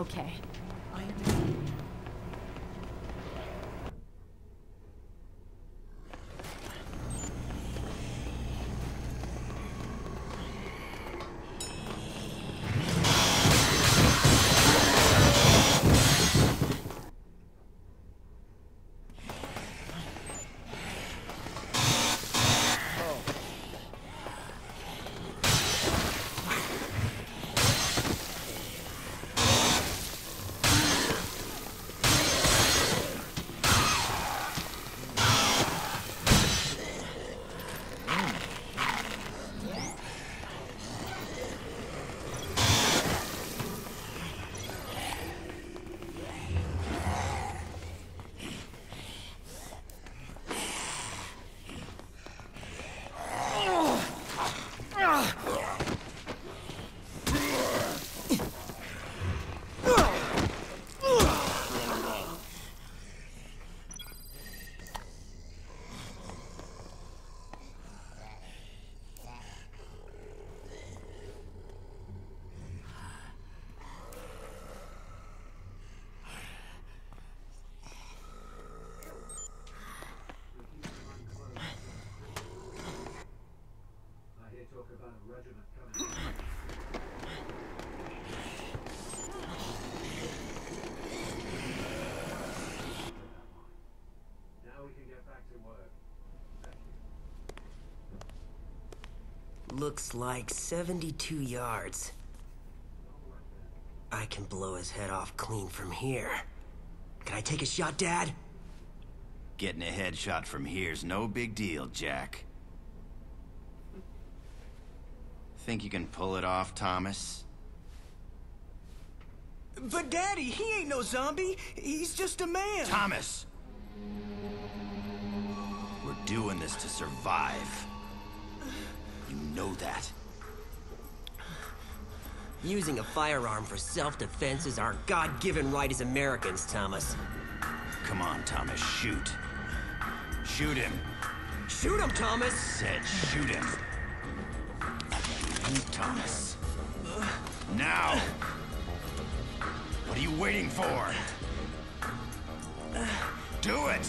Okay. Looks like 72 yards. I can blow his head off clean from here. Can I take a shot, Dad? Getting a headshot from here's no big deal, Jack. Think you can pull it off, Thomas? But Daddy, he ain't no zombie. He's just a man. Thomas! We're doing this to survive. You know that. Using a firearm for self-defense is our God-given right as Americans, Thomas. Come on, Thomas, shoot. Shoot him. Shoot him, Thomas! Said shoot him. Thomas. Now! What are you waiting for? Do it!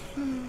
Mm-hmm.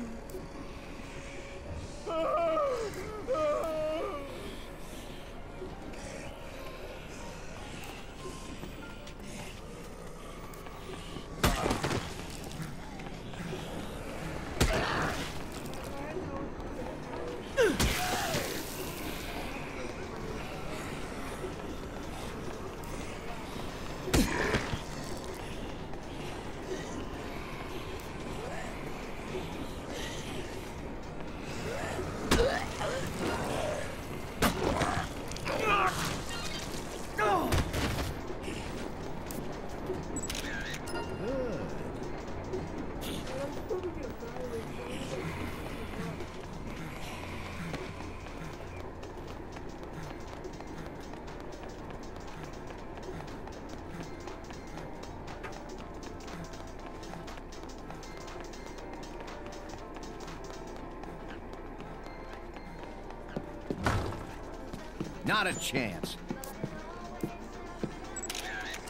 Not a chance.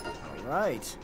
All right.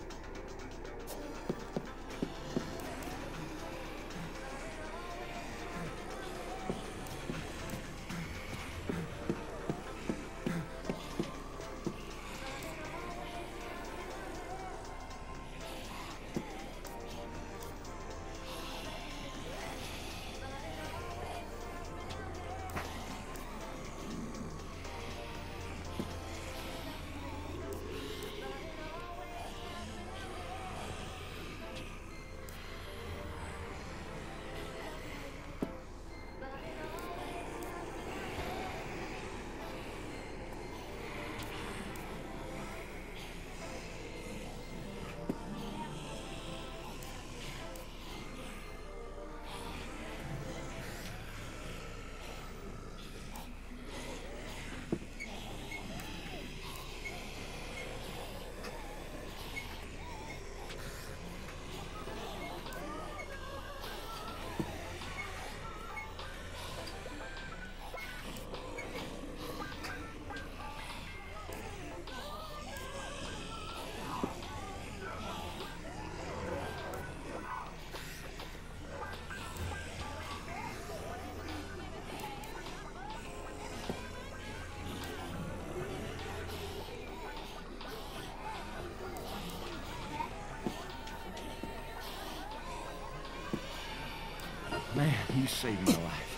Saved my life.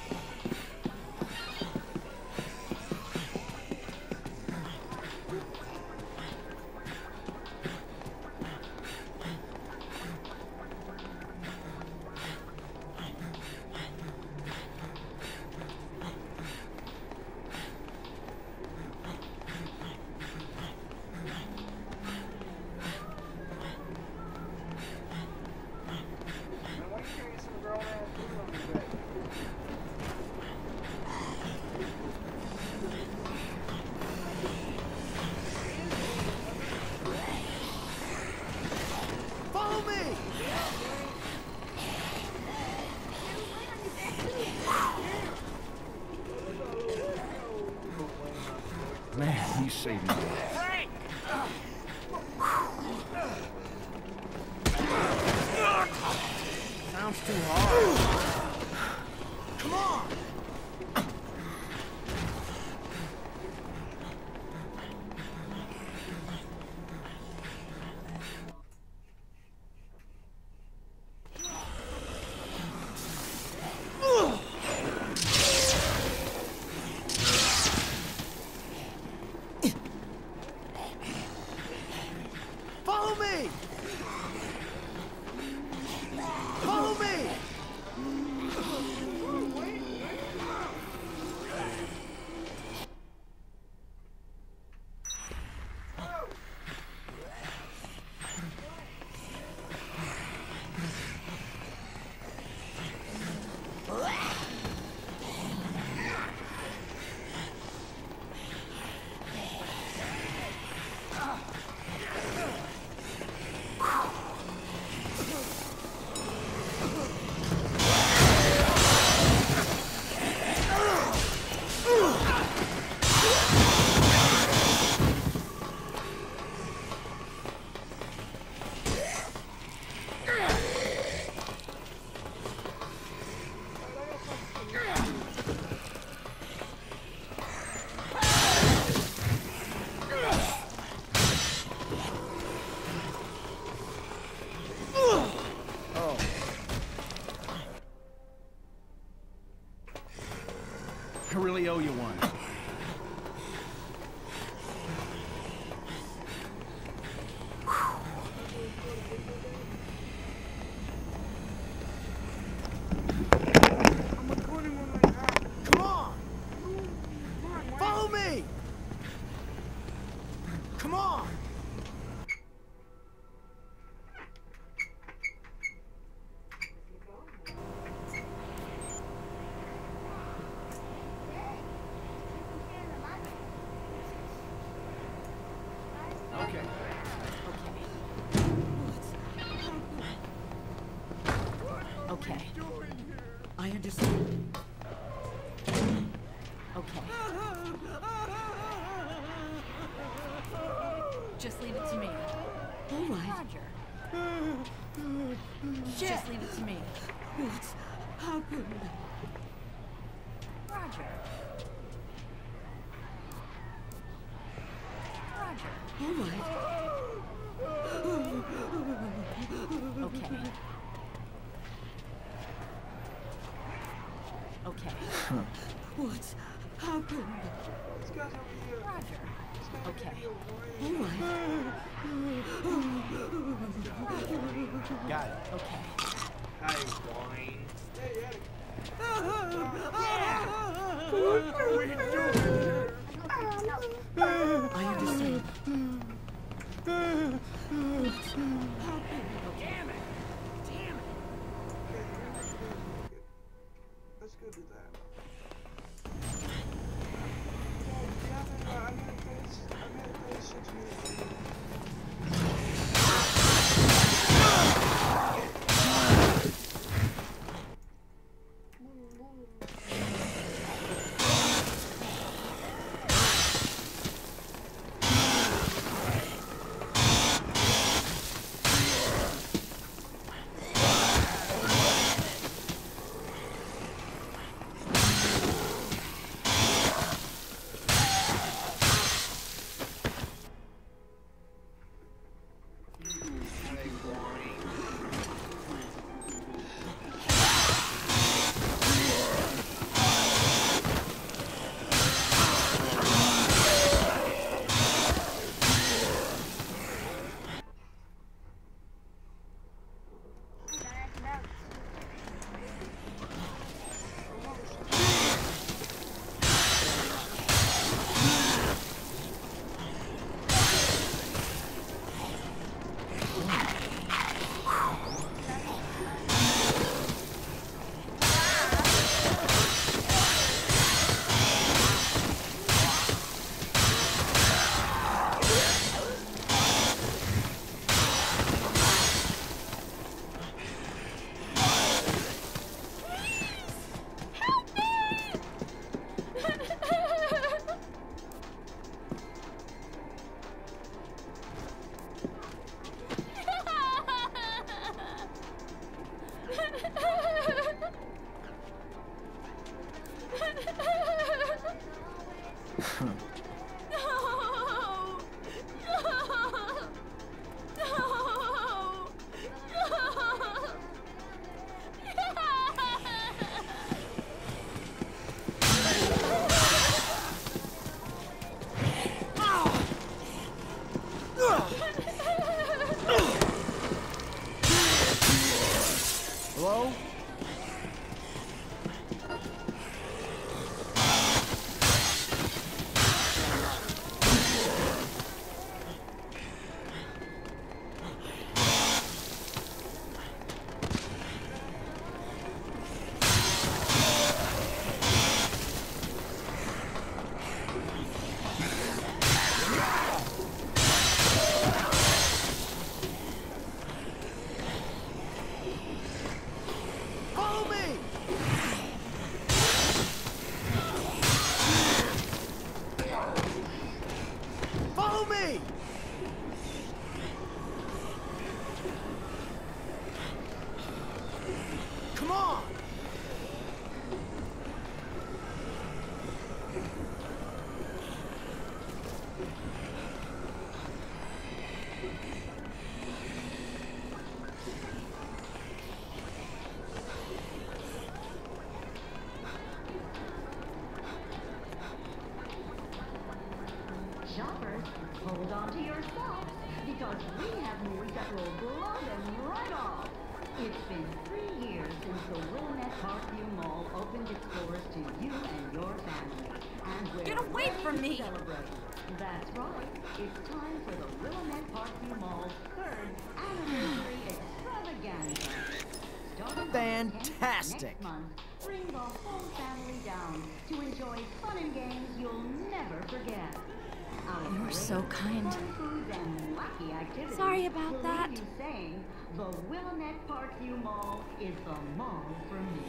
Just leave it to me. What's happened? Roger. Roger. All right. Okay. Okay. What's happened? Roger. Okay. All right. Got it. Okay. I understand. Damn it! Damn it! Let's go do that. It's time for the Willamette Parkview Mall's third anniversary extravaganza. Starting Fantastic. Next month, bring the whole family down to enjoy fun and games you'll never forget. Our You were parade, so kind. fun foods, and wacky activities Sorry about that. saying, the Willamette Parkview Mall is the mall for me.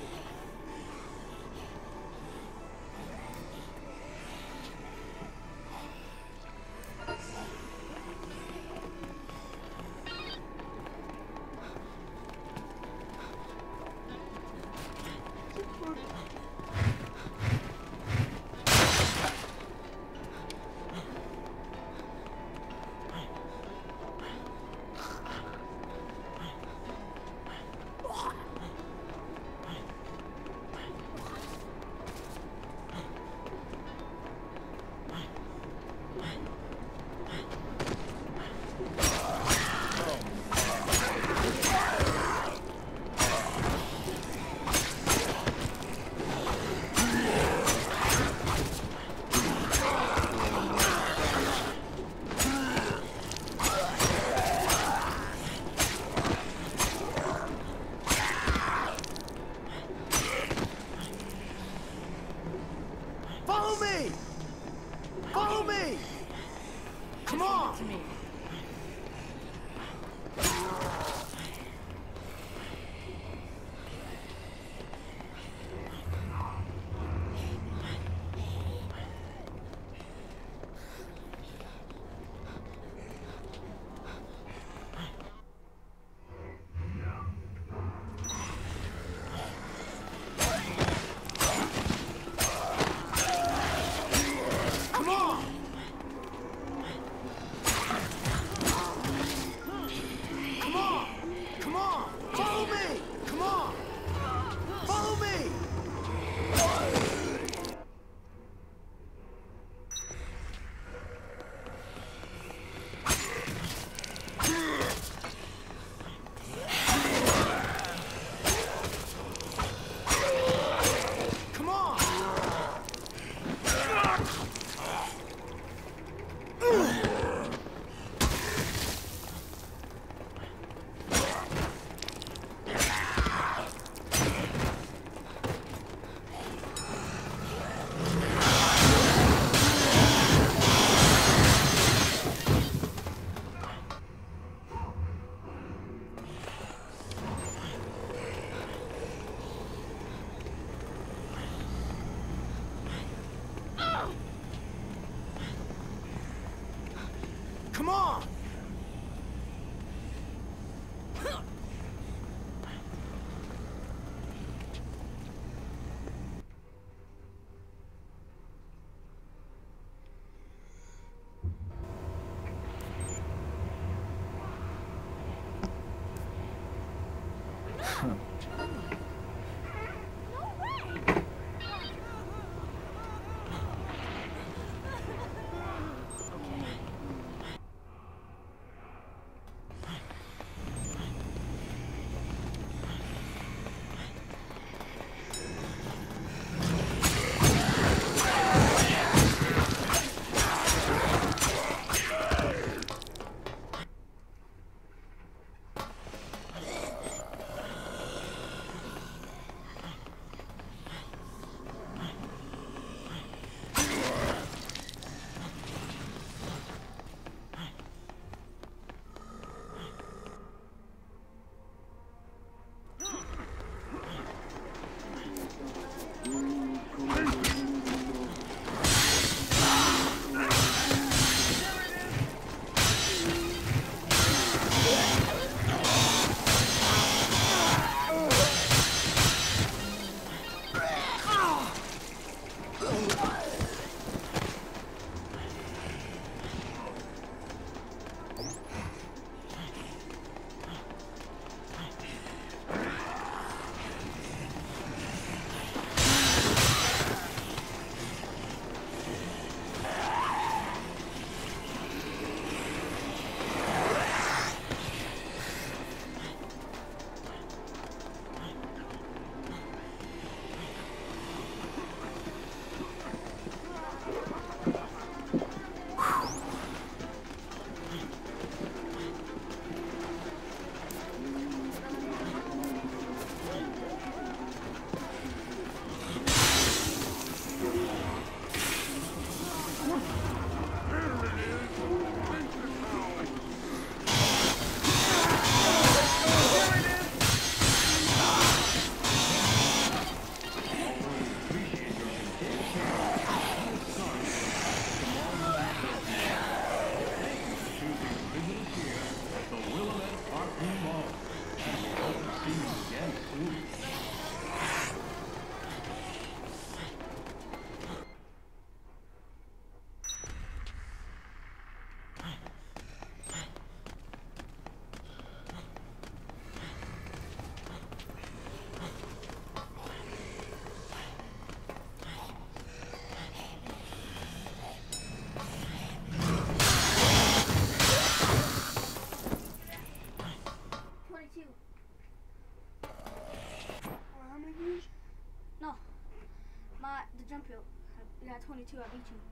Got 22. I beat you.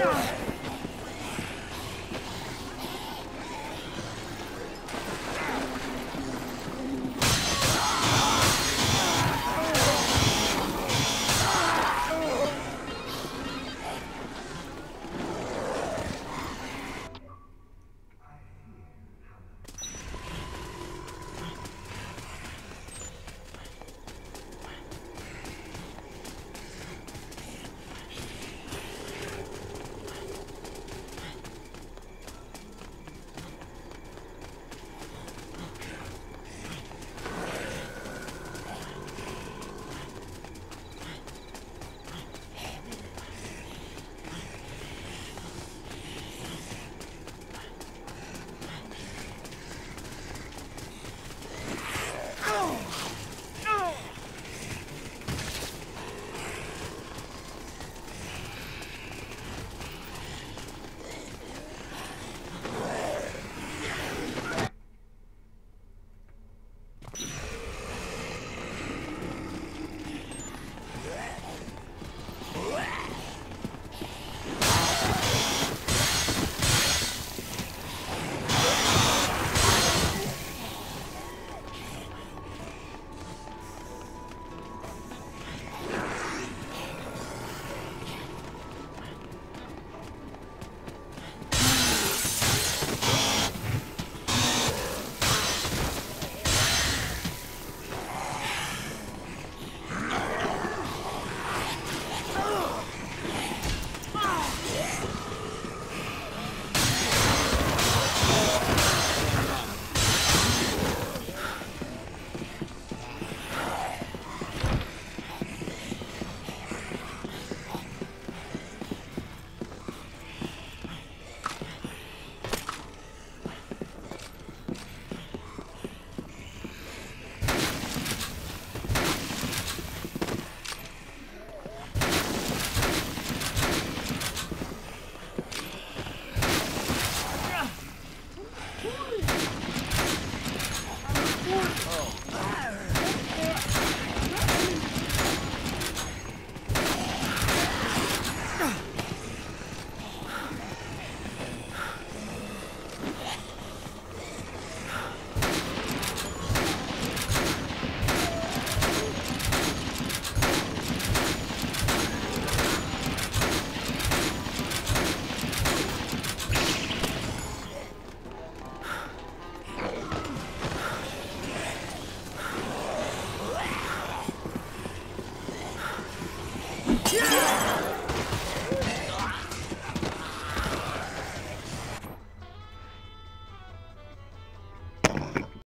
Yeah.